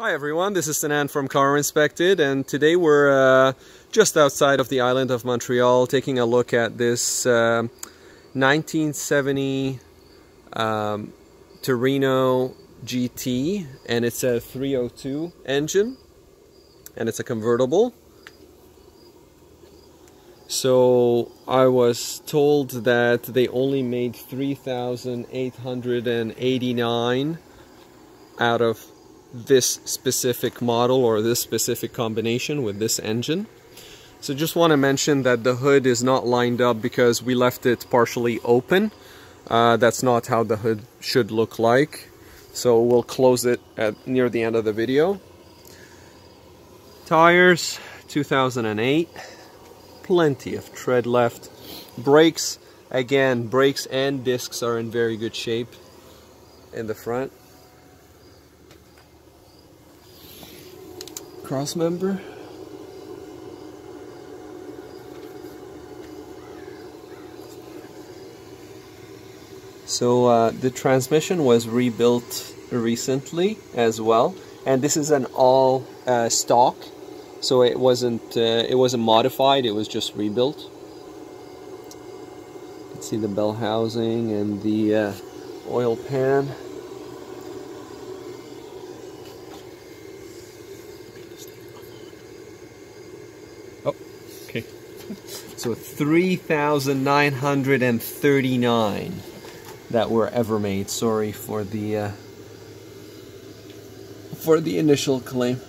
Hi everyone, this is Sinan from Car Inspected and today we're uh, just outside of the island of Montreal taking a look at this uh, 1970 um, Torino GT and it's a 302 engine and it's a convertible. So I was told that they only made 3,889 out of this specific model or this specific combination with this engine. So just want to mention that the hood is not lined up because we left it partially open. Uh, that's not how the hood should look like. So we'll close it at near the end of the video. Tires, 2008. Plenty of tread left. Brakes, again, brakes and discs are in very good shape in the front. Cross member. So uh, the transmission was rebuilt recently as well, and this is an all uh, stock, so it wasn't uh, it wasn't modified. It was just rebuilt. You can see the bell housing and the uh, oil pan. So 3,939 that were ever made. Sorry for the uh, for the initial claim.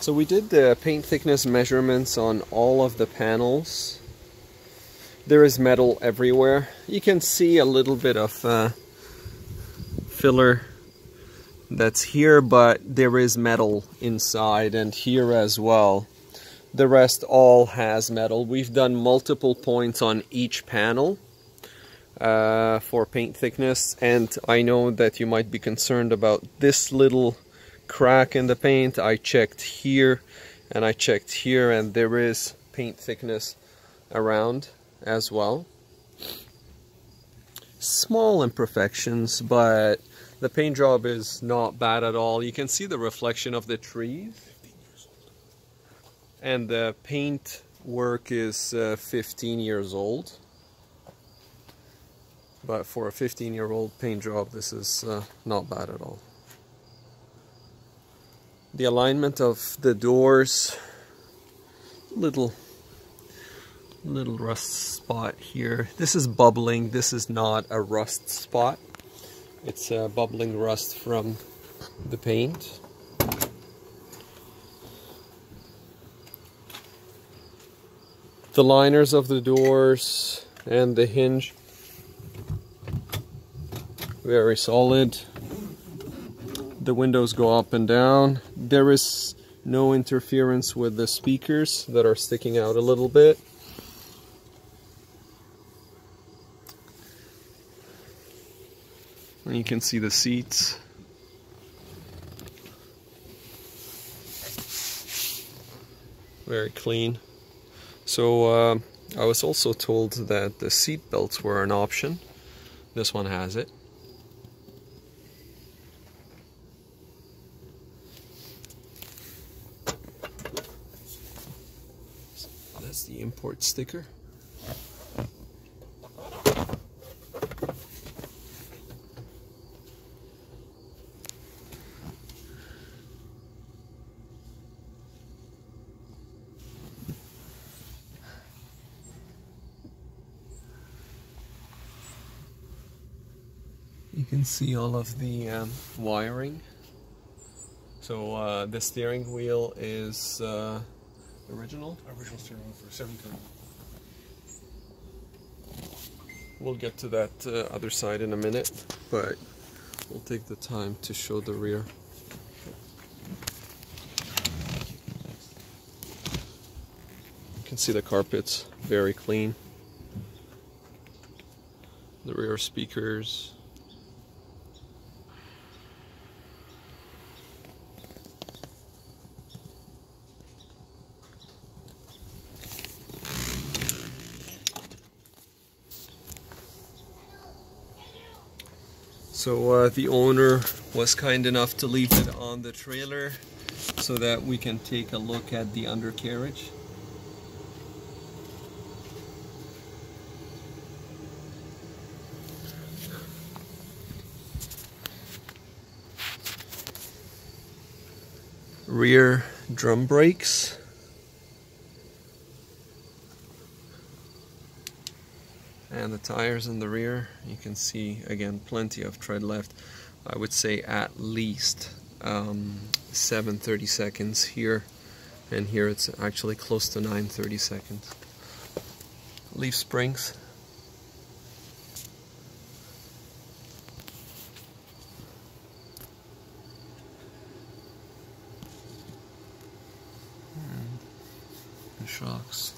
So we did the paint thickness measurements on all of the panels. There is metal everywhere. You can see a little bit of uh, filler that's here, but there is metal inside and here as well. The rest all has metal. We've done multiple points on each panel uh, for paint thickness, and I know that you might be concerned about this little crack in the paint. I checked here and I checked here, and there is paint thickness around as well. Small imperfections, but the paint job is not bad at all. You can see the reflection of the trees. And the paint work is uh, 15 years old. But for a 15 year old paint job, this is uh, not bad at all. The alignment of the doors, little little rust spot here. This is bubbling, this is not a rust spot. It's uh, bubbling rust from the paint. The liners of the doors and the hinge very solid. The windows go up and down. There is no interference with the speakers that are sticking out a little bit. And you can see the seats. Very clean. So uh, I was also told that the seat belts were an option. This one has it. That's the import sticker. Can see all of the um, wiring. So uh, the steering wheel is uh, original? Original steering wheel for 17. We'll get to that uh, other side in a minute, but we'll take the time to show the rear. You can see the carpets, very clean. The rear speakers, So uh, the owner was kind enough to leave it on the trailer so that we can take a look at the undercarriage. Rear drum brakes. And the tires in the rear you can see again plenty of tread left. I would say at least um, 730 seconds here and here it's actually close to 930 seconds. Leaf springs. And shocks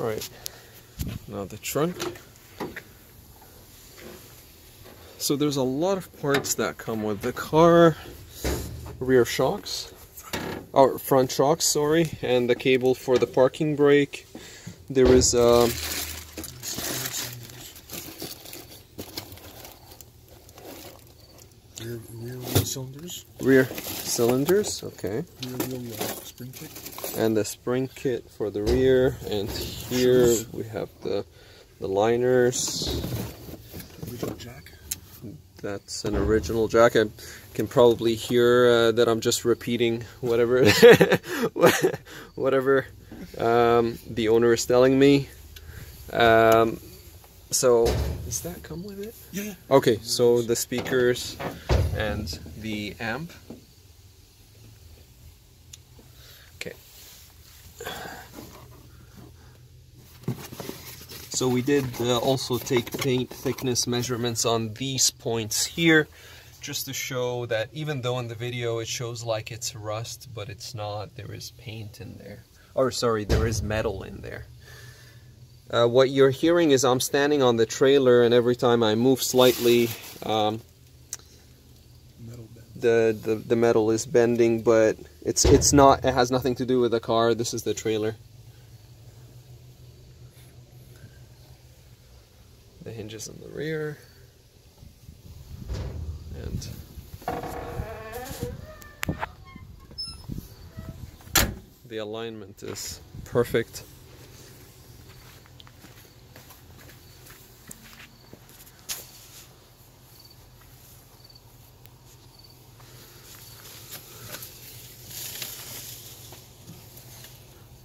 right, now the trunk. So there's a lot of parts that come with the car. Rear shocks, or front shocks, sorry, and the cable for the parking brake. There is a um, rear, rear cylinders. Rear cylinders, okay. Rear wheel spring kit. And the spring kit for the rear, and here we have the the liners. Original jack. That's an original jack. I can probably hear uh, that I'm just repeating whatever whatever um, the owner is telling me. Um, so, does that come with it? Yeah. Okay, so the speakers and the amp. So we did uh, also take paint thickness measurements on these points here, just to show that even though in the video it shows like it's rust, but it's not, there is paint in there. Or sorry, there is metal in there. Uh, what you're hearing is I'm standing on the trailer and every time I move slightly, um. The, the, the metal is bending, but it's, it's not, it has nothing to do with the car. This is the trailer. The hinges in the rear. And the alignment is perfect.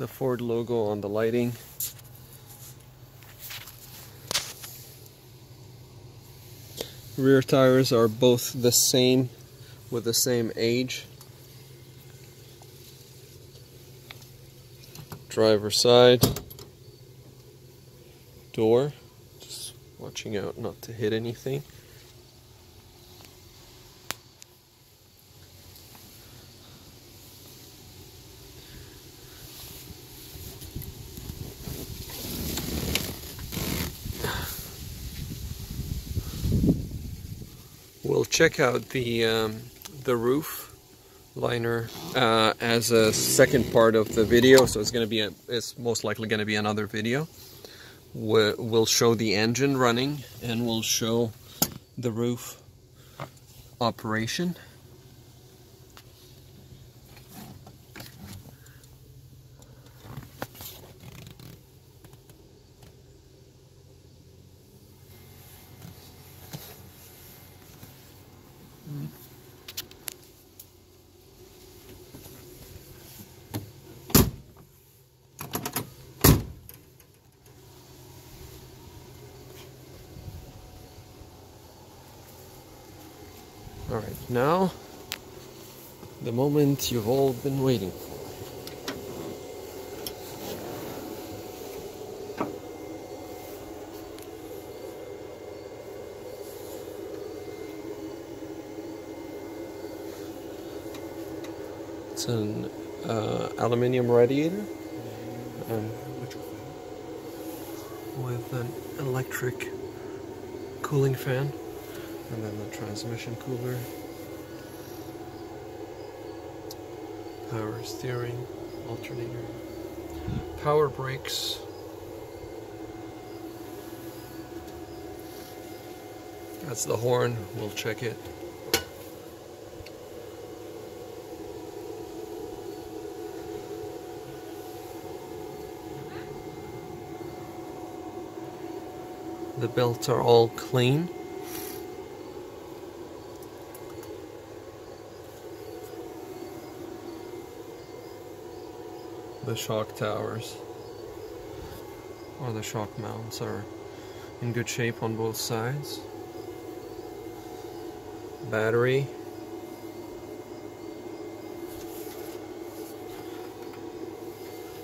The Ford logo on the lighting. Rear tires are both the same with the same age. Driver side door, just watching out not to hit anything. Check out the um, the roof liner uh, as a second part of the video. So it's going to be a, it's most likely going to be another video. We'll, we'll show the engine running and we'll show the roof operation. Alright, now the moment you've all been waiting for. It's an uh, aluminium radiator fan. with an electric cooling fan and then the transmission cooler. Power steering alternator. Power brakes. That's the horn. We'll check it. The belts are all clean. The shock towers or the shock mounts are in good shape on both sides. Battery.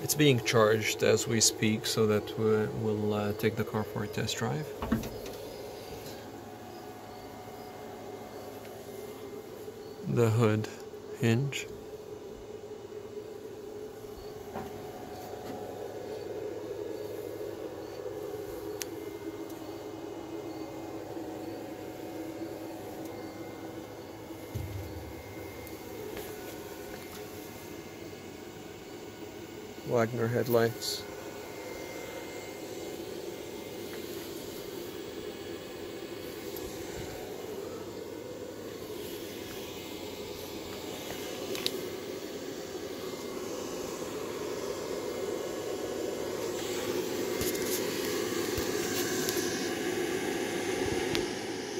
It's being charged as we speak so that we- we'll uh, take the car for a test drive. The hood hinge. Wagner headlights.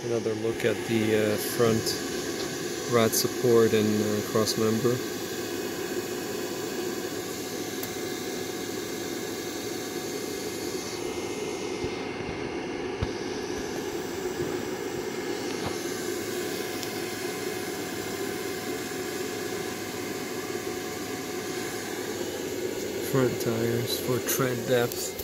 Another look at the uh, front rad support and uh, cross member. Front tires for tread depth.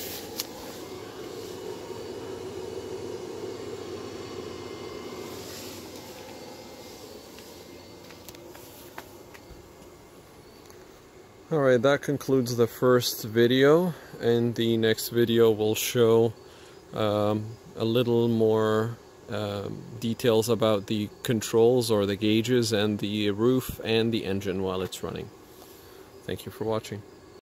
Alright, that concludes the first video, and the next video will show um, a little more um, details about the controls or the gauges and the roof and the engine while it's running. Thank you for watching.